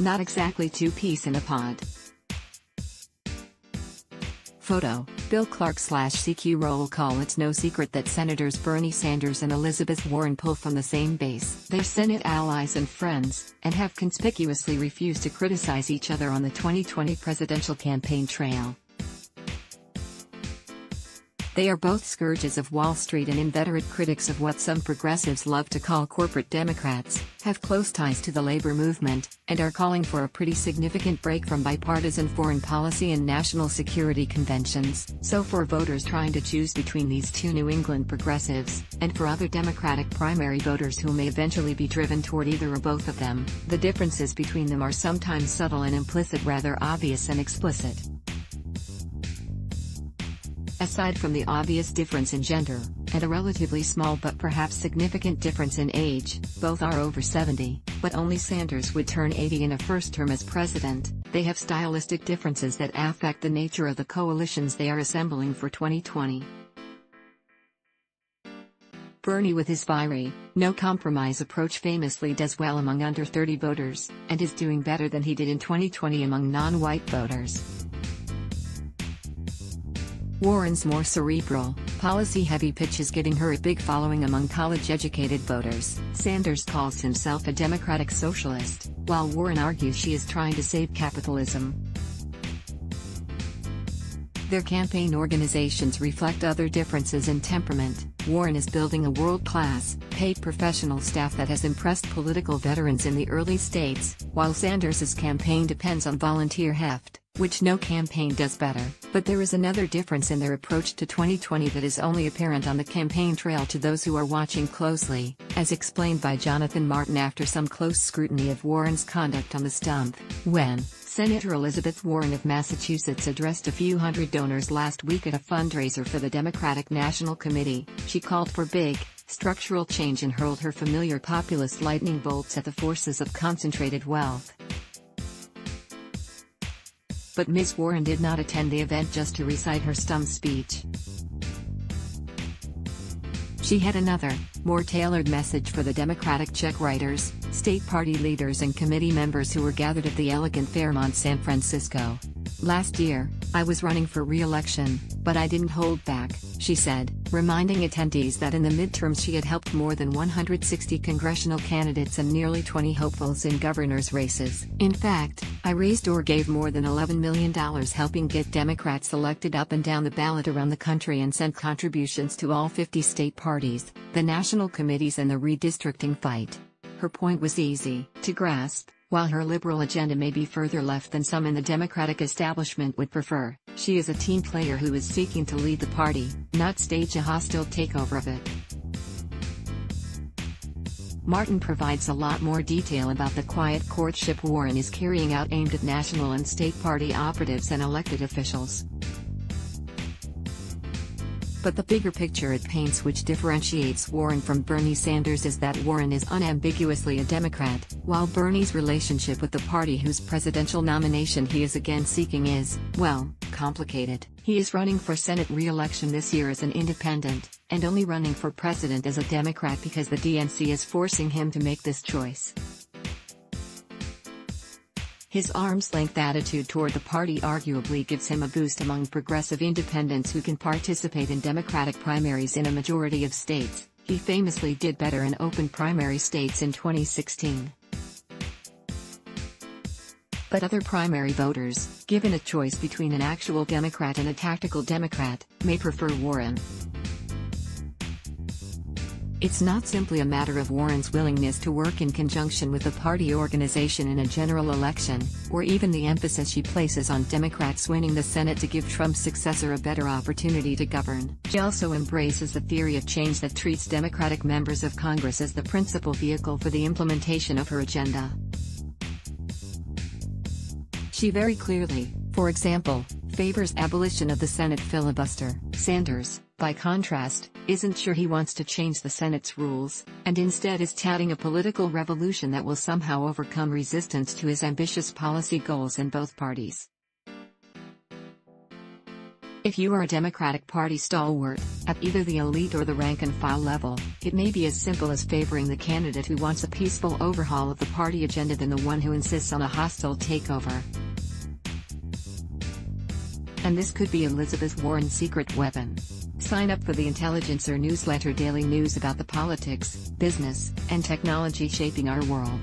Not exactly two peas in a pod. Photo, Bill Clark slash CQ roll call It's no secret that Senators Bernie Sanders and Elizabeth Warren pull from the same base. They're Senate allies and friends, and have conspicuously refused to criticize each other on the 2020 presidential campaign trail. They are both scourges of Wall Street and inveterate critics of what some progressives love to call corporate Democrats, have close ties to the labor movement, and are calling for a pretty significant break from bipartisan foreign policy and national security conventions. So for voters trying to choose between these two New England progressives, and for other Democratic primary voters who may eventually be driven toward either or both of them, the differences between them are sometimes subtle and implicit rather obvious and explicit. Aside from the obvious difference in gender, and a relatively small but perhaps significant difference in age, both are over 70, but only Sanders would turn 80 in a first term as president, they have stylistic differences that affect the nature of the coalitions they are assembling for 2020. Bernie with his fiery, no compromise approach famously does well among under 30 voters, and is doing better than he did in 2020 among non-white voters. Warren's more cerebral, policy-heavy pitch is getting her a big following among college-educated voters. Sanders calls himself a democratic socialist, while Warren argues she is trying to save capitalism. Their campaign organizations reflect other differences in temperament. Warren is building a world-class, paid professional staff that has impressed political veterans in the early states, while Sanders' campaign depends on volunteer heft which no campaign does better. But there is another difference in their approach to 2020 that is only apparent on the campaign trail to those who are watching closely, as explained by Jonathan Martin after some close scrutiny of Warren's conduct on the stump. When Senator Elizabeth Warren of Massachusetts addressed a few hundred donors last week at a fundraiser for the Democratic National Committee, she called for big, structural change and hurled her familiar populist lightning bolts at the forces of concentrated wealth. But Ms. Warren did not attend the event just to recite her stump speech. She had another, more tailored message for the Democratic check writers, state party leaders and committee members who were gathered at the elegant Fairmont San Francisco. Last year, I was running for re-election, but I didn't hold back, she said, reminding attendees that in the midterms she had helped more than 160 congressional candidates and nearly 20 hopefuls in governors' races. In fact, I raised or gave more than $11 million helping get Democrats elected up and down the ballot around the country and sent contributions to all 50 state parties, the national committees and the redistricting fight. Her point was easy to grasp. While her liberal agenda may be further left than some in the Democratic establishment would prefer, she is a team player who is seeking to lead the party, not stage a hostile takeover of it. Martin provides a lot more detail about the quiet courtship Warren is carrying out aimed at national and state party operatives and elected officials. But the bigger picture it paints which differentiates Warren from Bernie Sanders is that Warren is unambiguously a Democrat, while Bernie's relationship with the party whose presidential nomination he is again seeking is, well, complicated. He is running for Senate re-election this year as an independent, and only running for president as a Democrat because the DNC is forcing him to make this choice. His arm's-length attitude toward the party arguably gives him a boost among progressive independents who can participate in Democratic primaries in a majority of states. He famously did better in open primary states in 2016. But other primary voters, given a choice between an actual Democrat and a tactical Democrat, may prefer Warren. It's not simply a matter of Warren's willingness to work in conjunction with the party organization in a general election, or even the emphasis she places on Democrats winning the Senate to give Trump's successor a better opportunity to govern. She also embraces the theory of change that treats Democratic members of Congress as the principal vehicle for the implementation of her agenda. She very clearly, for example, favors abolition of the Senate filibuster. Sanders, by contrast, isn't sure he wants to change the Senate's rules, and instead is touting a political revolution that will somehow overcome resistance to his ambitious policy goals in both parties. If you are a Democratic Party stalwart, at either the elite or the rank and file level, it may be as simple as favoring the candidate who wants a peaceful overhaul of the party agenda than the one who insists on a hostile takeover. And this could be Elizabeth Warren's secret weapon. Sign up for the Intelligencer newsletter daily news about the politics, business, and technology shaping our world.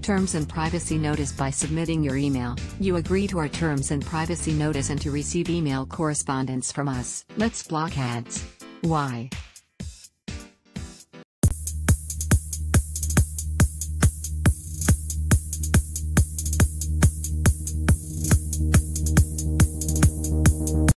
Terms and Privacy Notice By submitting your email, you agree to our Terms and Privacy Notice and to receive email correspondence from us. Let's block ads. Why?